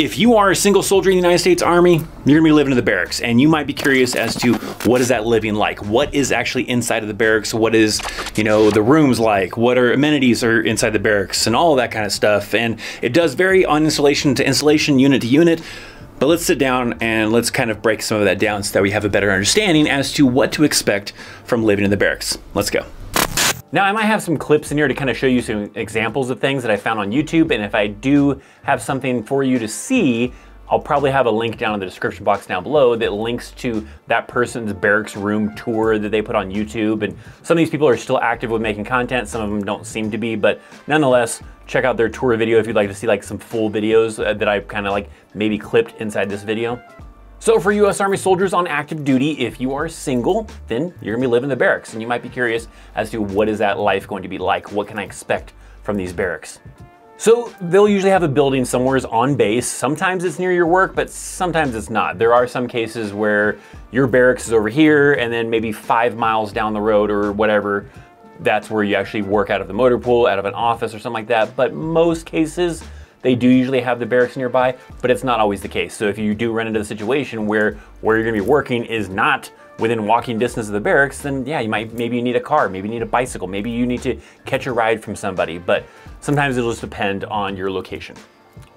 If you are a single soldier in the United States Army, you're gonna be living in the barracks, and you might be curious as to what is that living like? What is actually inside of the barracks? What is, you know, the rooms like? What are amenities are inside the barracks, and all that kind of stuff. And it does vary on installation to installation, unit to unit. But let's sit down and let's kind of break some of that down so that we have a better understanding as to what to expect from living in the barracks. Let's go. Now I might have some clips in here to kind of show you some examples of things that I found on YouTube and if I do have something for you to see, I'll probably have a link down in the description box down below that links to that person's barracks room tour that they put on YouTube. And some of these people are still active with making content, some of them don't seem to be, but nonetheless, check out their tour video if you'd like to see like some full videos uh, that I've kind of like maybe clipped inside this video. So for US Army soldiers on active duty, if you are single, then you're gonna be living in the barracks and you might be curious as to what is that life going to be like? What can I expect from these barracks? So they'll usually have a building somewhere on base. Sometimes it's near your work, but sometimes it's not. There are some cases where your barracks is over here and then maybe five miles down the road or whatever, that's where you actually work out of the motor pool, out of an office or something like that. But most cases, they do usually have the barracks nearby, but it's not always the case. So if you do run into the situation where where you're gonna be working is not within walking distance of the barracks, then yeah, you might maybe you need a car, maybe you need a bicycle, maybe you need to catch a ride from somebody, but sometimes it'll just depend on your location.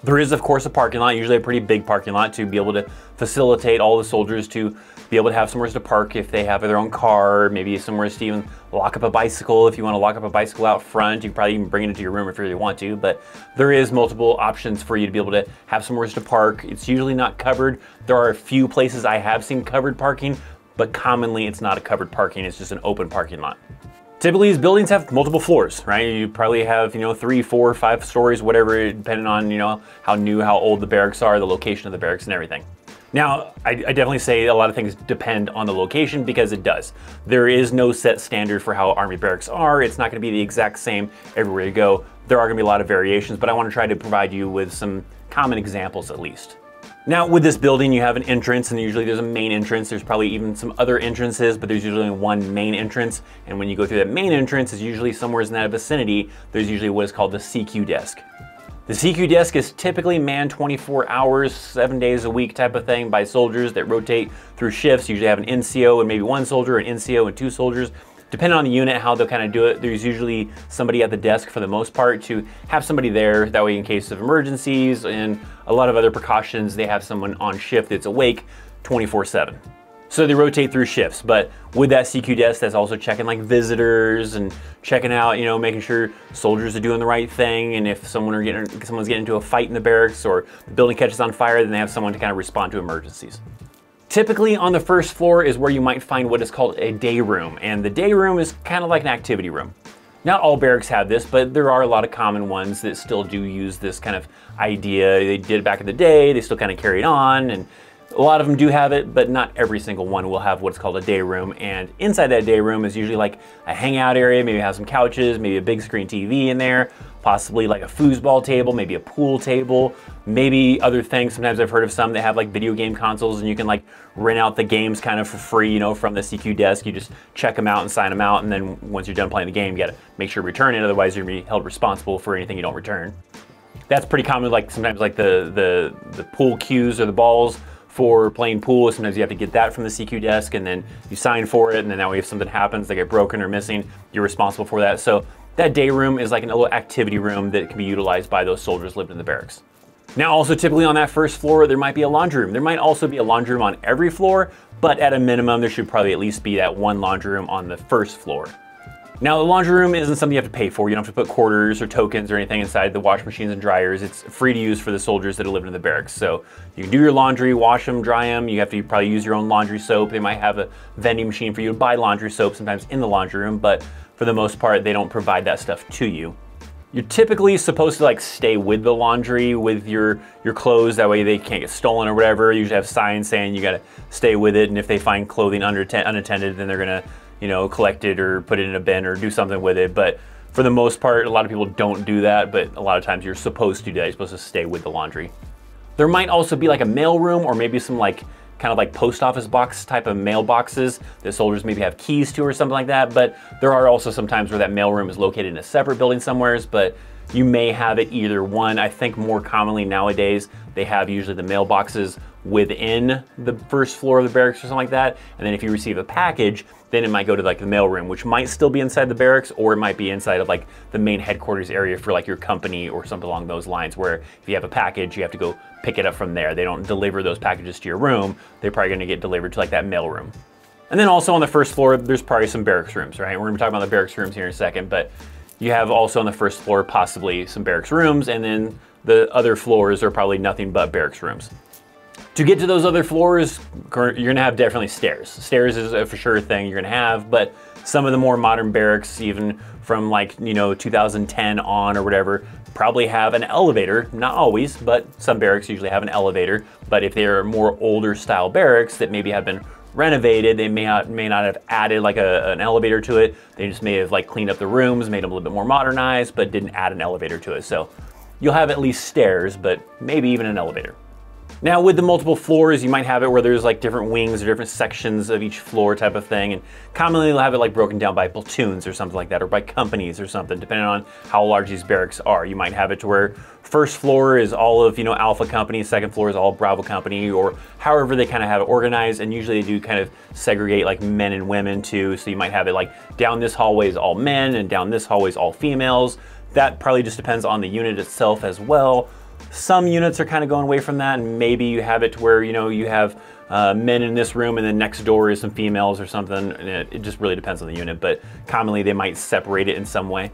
There is, of course, a parking lot, usually a pretty big parking lot to be able to facilitate all the soldiers to be able to have somewhere to park if they have their own car, maybe somewhere to even lock up a bicycle. If you want to lock up a bicycle out front, you can probably even bring it into your room if you really want to, but there is multiple options for you to be able to have somewhere to park. It's usually not covered. There are a few places I have seen covered parking, but commonly it's not a covered parking, it's just an open parking lot. Typically, these buildings have multiple floors, right? You probably have, you know, three, four, five stories, whatever, depending on, you know, how new, how old the barracks are, the location of the barracks and everything. Now, I, I, definitely say a lot of things depend on the location because it does. There is no set standard for how Army barracks are. It's not gonna be the exact same everywhere you go. There are gonna be a lot of variations, but I wanna try to provide you with some common examples at least. Now with this building, you have an entrance and usually there's a main entrance. There's probably even some other entrances, but there's usually one main entrance. And when you go through that main entrance, is usually somewhere in that vicinity, there's usually what is called the CQ desk. The CQ desk is typically manned 24 hours, seven days a week type of thing by soldiers that rotate through shifts. You usually have an NCO and maybe one soldier, an NCO and two soldiers Depending on the unit, how they'll kind of do it, there's usually somebody at the desk for the most part to have somebody there. That way in case of emergencies and a lot of other precautions, they have someone on shift that's awake 24 seven. So they rotate through shifts, but with that CQ desk, that's also checking like visitors and checking out, you know, making sure soldiers are doing the right thing. And if someone are getting, someone's getting into a fight in the barracks or the building catches on fire, then they have someone to kind of respond to emergencies. Typically on the first floor is where you might find what is called a day room, and the day room is kind of like an activity room. Not all barracks have this, but there are a lot of common ones that still do use this kind of idea. They did it back in the day, they still kind of carried on, and a lot of them do have it, but not every single one will have what's called a day room. And inside that day room is usually like a hangout area, maybe have some couches, maybe a big screen TV in there, possibly like a foosball table, maybe a pool table, maybe other things. Sometimes I've heard of some that have like video game consoles and you can like rent out the games kind of for free, you know, from the CQ desk. You just check them out and sign them out. And then once you're done playing the game, you gotta make sure you return it. Otherwise you're gonna be held responsible for anything you don't return. That's pretty common, like sometimes like the, the, the pool cues or the balls for playing pool. Sometimes you have to get that from the CQ desk and then you sign for it. And then that way if something happens, they get broken or missing, you're responsible for that. So that day room is like a little activity room that can be utilized by those soldiers living in the barracks. Now also typically on that first floor, there might be a laundry room. There might also be a laundry room on every floor, but at a minimum, there should probably at least be that one laundry room on the first floor. Now the laundry room isn't something you have to pay for. You don't have to put quarters or tokens or anything inside the wash machines and dryers. It's free to use for the soldiers that are living in the barracks. So you can do your laundry, wash them, dry them. You have to probably use your own laundry soap. They might have a vending machine for you to buy laundry soap sometimes in the laundry room, but for the most part, they don't provide that stuff to you. You're typically supposed to like stay with the laundry with your your clothes. That way they can't get stolen or whatever. You usually have signs saying you got to stay with it. And if they find clothing under, unattended, then they're gonna you know, collect it or put it in a bin or do something with it. But for the most part, a lot of people don't do that, but a lot of times you're supposed to do that. You're supposed to stay with the laundry. There might also be like a mail room or maybe some like kind of like post office box type of mailboxes that soldiers maybe have keys to or something like that. But there are also some times where that mail room is located in a separate building somewheres, but you may have it either one. I think more commonly nowadays, they have usually the mailboxes within the first floor of the barracks or something like that. And then if you receive a package, then it might go to like the mail room, which might still be inside the barracks, or it might be inside of like the main headquarters area for like your company or something along those lines, where if you have a package, you have to go pick it up from there. They don't deliver those packages to your room. They're probably gonna get delivered to like that mail room. And then also on the first floor, there's probably some barracks rooms, right? We're gonna talk about the barracks rooms here in a second, but you have also on the first floor possibly some barracks rooms, and then the other floors are probably nothing but barracks rooms. To get to those other floors, you're gonna have definitely stairs. Stairs is a for sure thing you're gonna have, but some of the more modern barracks, even from like, you know, 2010 on or whatever, probably have an elevator. Not always, but some barracks usually have an elevator. But if they're more older style barracks that maybe have been renovated, they may not, may not have added like a, an elevator to it. They just may have like cleaned up the rooms, made them a little bit more modernized, but didn't add an elevator to it. So you'll have at least stairs, but maybe even an elevator. Now with the multiple floors, you might have it where there's like different wings or different sections of each floor type of thing. And commonly they'll have it like broken down by platoons or something like that, or by companies or something, depending on how large these barracks are. You might have it to where first floor is all of, you know, Alpha Company, second floor is all Bravo Company, or however they kind of have it organized. And usually they do kind of segregate like men and women too. So you might have it like down this hallway is all men and down this hallway is all females. That probably just depends on the unit itself as well. Some units are kind of going away from that, and maybe you have it to where you know you have uh, men in this room, and then next door is some females or something. And it, it just really depends on the unit, but commonly they might separate it in some way.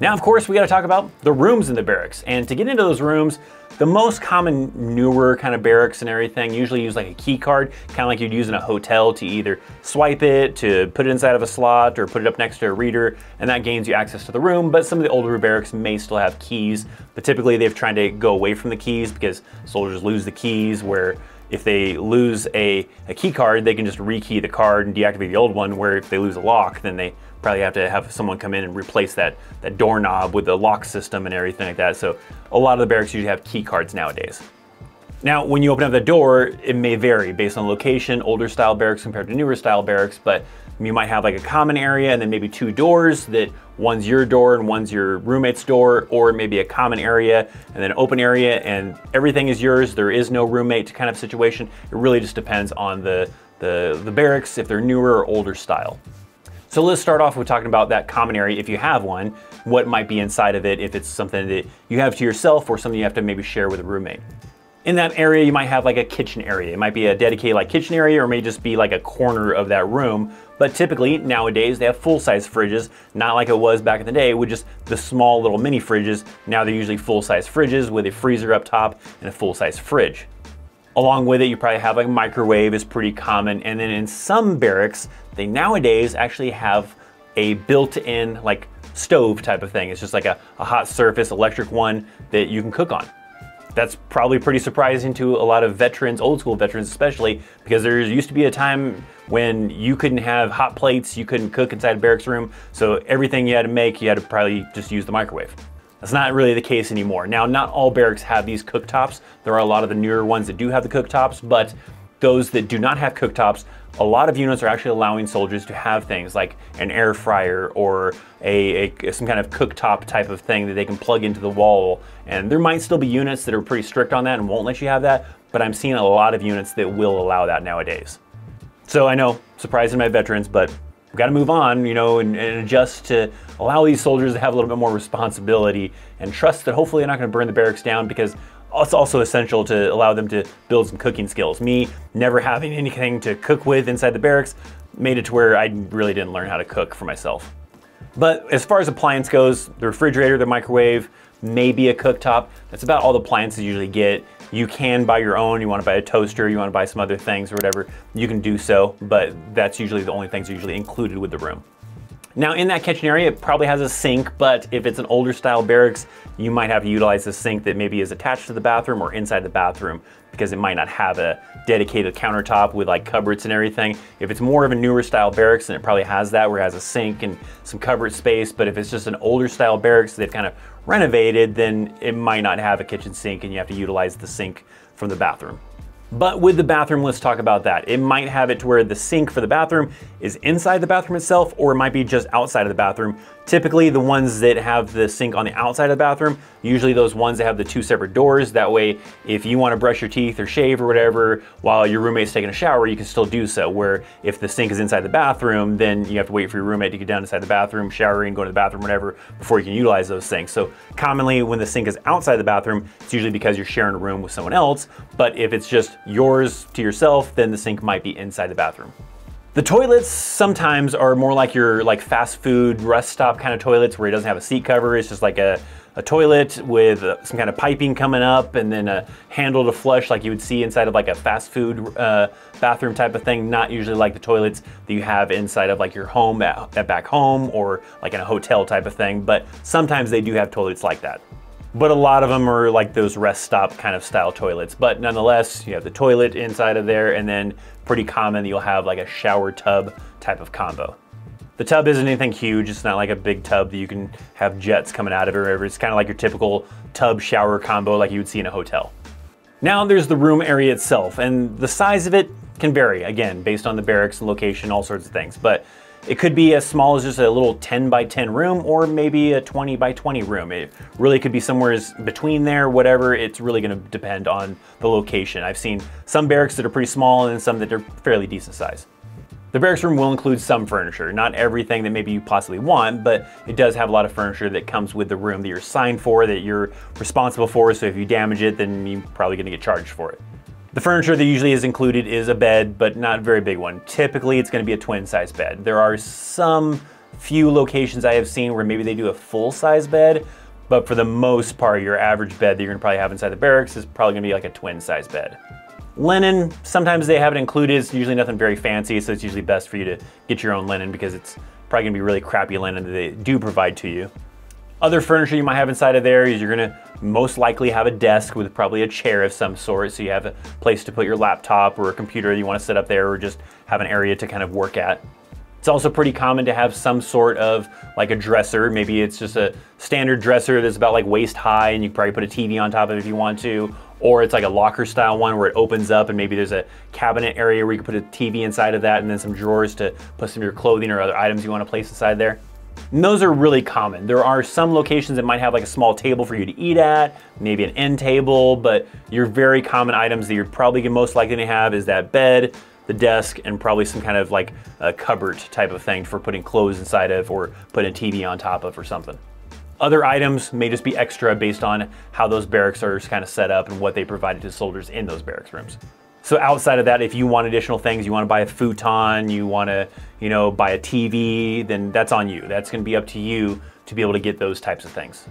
Now, of course, we got to talk about the rooms in the barracks, and to get into those rooms, the most common newer kind of barracks and everything usually use like a key card, kind of like you'd use in a hotel to either swipe it, to put it inside of a slot, or put it up next to a reader, and that gains you access to the room. But some of the older barracks may still have keys, but typically they've tried to go away from the keys because soldiers lose the keys where if they lose a, a key card, they can just rekey the card and deactivate the old one, where if they lose a lock, then they probably have to have someone come in and replace that, that doorknob with the lock system and everything like that. So a lot of the barracks usually have key cards nowadays. Now, when you open up the door, it may vary based on location, older style barracks compared to newer style barracks, but you might have like a common area and then maybe two doors that one's your door and one's your roommate's door, or maybe a common area and then an open area and everything is yours. There is no roommate kind of situation. It really just depends on the, the, the barracks, if they're newer or older style. So let's start off with talking about that common area, if you have one, what might be inside of it, if it's something that you have to yourself or something you have to maybe share with a roommate. In that area, you might have like a kitchen area. It might be a dedicated like kitchen area or may just be like a corner of that room. But typically nowadays they have full-size fridges, not like it was back in the day with just the small little mini fridges. Now they're usually full-size fridges with a freezer up top and a full-size fridge. Along with it, you probably have like microwave is pretty common. And then in some barracks, they nowadays actually have a built-in like stove type of thing. It's just like a, a hot surface electric one that you can cook on. That's probably pretty surprising to a lot of veterans, old school veterans especially, because there used to be a time when you couldn't have hot plates, you couldn't cook inside a barracks room, so everything you had to make, you had to probably just use the microwave. That's not really the case anymore. Now, not all barracks have these cooktops. There are a lot of the newer ones that do have the cooktops, but those that do not have cooktops, a lot of units are actually allowing soldiers to have things like an air fryer or a, a, some kind of cooktop type of thing that they can plug into the wall. And there might still be units that are pretty strict on that and won't let you have that, but I'm seeing a lot of units that will allow that nowadays. So I know, surprising my veterans, but we've got to move on, you know, and, and, adjust to allow these soldiers to have a little bit more responsibility and trust that hopefully they're not going to burn the barracks down because it's also essential to allow them to build some cooking skills. Me never having anything to cook with inside the barracks made it to where I really didn't learn how to cook for myself. But as far as appliance goes, the refrigerator, the microwave, maybe a cooktop, that's about all the appliances you usually get. You can buy your own, you wanna buy a toaster, you wanna buy some other things or whatever, you can do so, but that's usually the only things usually included with the room. Now in that kitchen area, it probably has a sink, but if it's an older style barracks, you might have to utilize a sink that maybe is attached to the bathroom or inside the bathroom because it might not have a dedicated countertop with like cupboards and everything. If it's more of a newer style barracks, then it probably has that where it has a sink and some cupboard space. But if it's just an older style barracks they've kind of renovated, then it might not have a kitchen sink and you have to utilize the sink from the bathroom. But with the bathroom, let's talk about that. It might have it to where the sink for the bathroom is inside the bathroom itself, or it might be just outside of the bathroom. Typically, the ones that have the sink on the outside of the bathroom, usually those ones that have the two separate doors. That way, if you want to brush your teeth or shave or whatever while your roommate's taking a shower, you can still do so. Where if the sink is inside the bathroom, then you have to wait for your roommate to get down inside the bathroom, showering, go to the bathroom, whatever, before you can utilize those sinks. So commonly, when the sink is outside the bathroom, it's usually because you're sharing a room with someone else. But if it's just yours to yourself, then the sink might be inside the bathroom. The toilets sometimes are more like your like fast food rest stop kind of toilets where it doesn't have a seat cover. It's just like a, a toilet with uh, some kind of piping coming up and then a handle to flush like you would see inside of like a fast food uh, bathroom type of thing. Not usually like the toilets that you have inside of like your home at, at back home or like in a hotel type of thing. But sometimes they do have toilets like that but a lot of them are like those rest stop kind of style toilets. But nonetheless, you have the toilet inside of there, and then pretty common you'll have like a shower tub type of combo. The tub isn't anything huge. It's not like a big tub that you can have jets coming out of it or whatever. It's kind of like your typical tub shower combo like you would see in a hotel. Now there's the room area itself, and the size of it can vary, again, based on the barracks and location, all sorts of things. But it could be as small as just a little 10 by 10 room or maybe a 20 by 20 room. It really could be somewhere between there, whatever. It's really gonna depend on the location. I've seen some barracks that are pretty small and some that are fairly decent size. The barracks room will include some furniture, not everything that maybe you possibly want, but it does have a lot of furniture that comes with the room that you're assigned for, that you're responsible for, so if you damage it, then you're probably gonna get charged for it. The furniture that usually is included is a bed, but not a very big one. Typically, it's gonna be a twin size bed. There are some few locations I have seen where maybe they do a full size bed, but for the most part, your average bed that you're gonna probably have inside the barracks is probably gonna be like a twin size bed. Linen, sometimes they have it included. It's usually nothing very fancy, so it's usually best for you to get your own linen because it's probably gonna be really crappy linen that they do provide to you. Other furniture you might have inside of there is you're gonna most likely have a desk with probably a chair of some sort, so you have a place to put your laptop or a computer you wanna set up there or just have an area to kind of work at. It's also pretty common to have some sort of like a dresser. Maybe it's just a standard dresser that's about like waist high and you probably put a TV on top of it if you want to. Or it's like a locker style one where it opens up and maybe there's a cabinet area where you can put a TV inside of that and then some drawers to put some of your clothing or other items you want to place inside there. And those are really common. There are some locations that might have like a small table for you to eat at, maybe an end table, but your very common items that you're probably most likely to have is that bed, the desk, and probably some kind of like a cupboard type of thing for putting clothes inside of or putting a TV on top of or something. Other items may just be extra based on how those barracks are kind of set up and what they provided to soldiers in those barracks rooms. So outside of that, if you want additional things, you want to buy a futon, you want to, you know, buy a TV, then that's on you. That's going to be up to you to be able to get those types of things.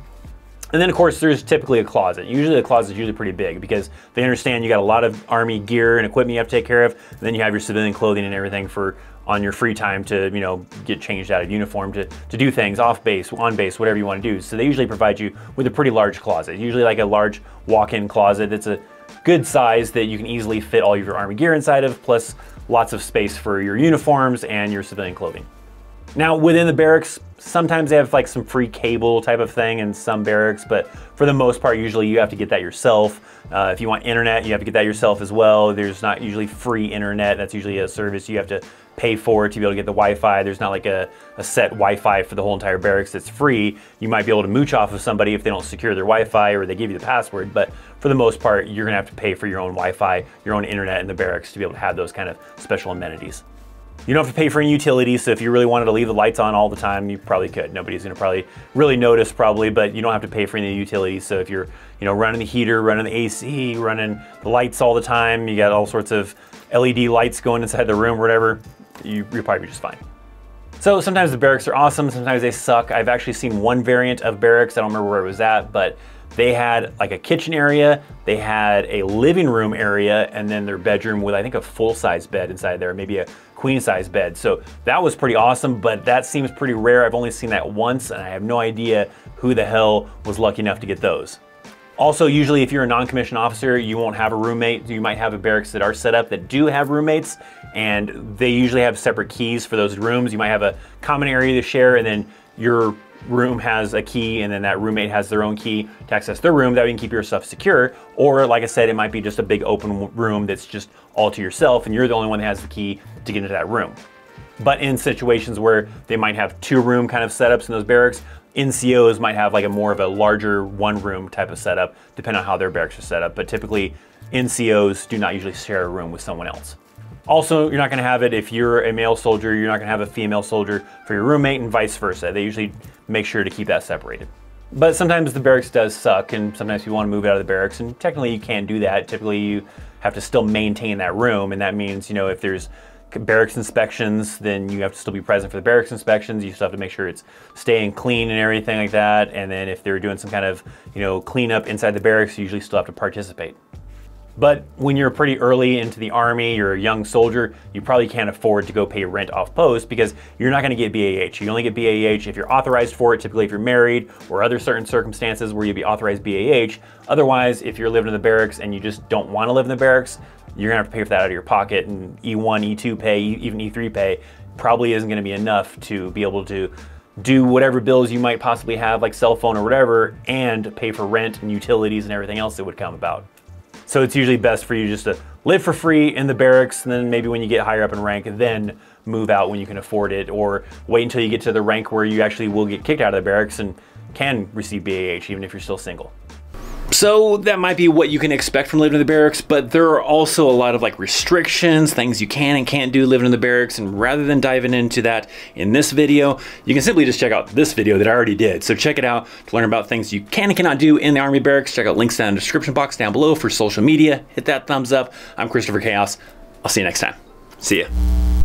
And then of course there's typically a closet. Usually the closet is usually pretty big because they understand you got a lot of army gear and equipment you have to take care of. Then you have your civilian clothing and everything for on your free time to, you know, get changed out of uniform to, to do things off base, on base, whatever you want to do. So they usually provide you with a pretty large closet. Usually like a large walk-in closet that's a good size that you can easily fit all of your Army gear inside of, plus lots of space for your uniforms and your civilian clothing. Now within the barracks, sometimes they have like some free cable type of thing in some barracks, but for the most part, usually you have to get that yourself. Uh, if you want internet, you have to get that yourself as well. There's not usually free internet. That's usually a service you have to pay for to be able to get the Wi-Fi. There's not like a, a set Wi-Fi for the whole entire barracks that's free. You might be able to mooch off of somebody if they don't secure their Wi-Fi or they give you the password, but for the most part, you're gonna have to pay for your own Wi-Fi, your own internet in the barracks to be able to have those kind of special amenities. You don't have to pay for any utilities, so if you really wanted to leave the lights on all the time, you probably could. Nobody's gonna probably really notice probably, but you don't have to pay for any utilities. So if you're, you know, running the heater, running the AC, running the lights all the time, you got all sorts of LED lights going inside the room whatever, you, you're probably be just fine. So sometimes the barracks are awesome, sometimes they suck. I've actually seen one variant of barracks, I don't remember where it was at, but they had like a kitchen area, they had a living room area, and then their bedroom with I think a full-size bed inside there, maybe a queen-size bed. So that was pretty awesome, but that seems pretty rare. I've only seen that once, and I have no idea who the hell was lucky enough to get those. Also, usually if you're a non-commissioned officer, you won't have a roommate. You might have a barracks that are set up that do have roommates, and they usually have separate keys for those rooms. You might have a common area to share, and then your room has a key and then that roommate has their own key to access their room that way you can keep your stuff secure or like i said it might be just a big open room that's just all to yourself and you're the only one that has the key to get into that room But in situations where they might have two room kind of setups in those barracks, NCOs might have like a more of a larger one room type of setup, depending on how their barracks are set up. But typically, NCOs do not usually share a room with someone else. Also, you're not gonna have it if you're a male soldier, you're not gonna have a female soldier for your roommate and vice versa. They usually make sure to keep that separated. But sometimes the barracks does suck and sometimes you wanna move out of the barracks and technically you can't do that. Typically you have to still maintain that room and that means, you know, if there's barracks inspections, then you have to still be present for the barracks inspections. You still have to make sure it's staying clean and everything like that. And then if they're doing some kind of, you know, cleanup inside the barracks, you usually still have to participate. But when you're pretty early into the army, you're a young soldier, you probably can't afford to go pay rent off post because you're not going to get BAH. You only get BAH if you're authorized for it, typically if you're married or other certain circumstances where you'd be authorized BAH. Otherwise, if you're living in the barracks and you just don't want to live in the barracks, you're going to have to pay for that out of your pocket and E1, E2 pay, even E3 pay probably isn't going to be enough to be able to do whatever bills you might possibly have like cell phone or whatever and pay for rent and utilities and everything else that would come about. So it's usually best for you just to live for free in the barracks, and then maybe when you get higher up in rank, then move out when you can afford it, or wait until you get to the rank where you actually will get kicked out of the barracks and can receive BAH even if you're still single. So that might be what you can expect from living in the barracks, but there are also a lot of like restrictions, things you can and can't do living in the barracks. And rather than diving into that in this video, you can simply just check out this video that I already did. So check it out to learn about things you can and cannot do in the Army barracks. Check out links down in the description box down below for social media. Hit that thumbs up. I'm Christopher Chaos. I'll see you next time. See ya.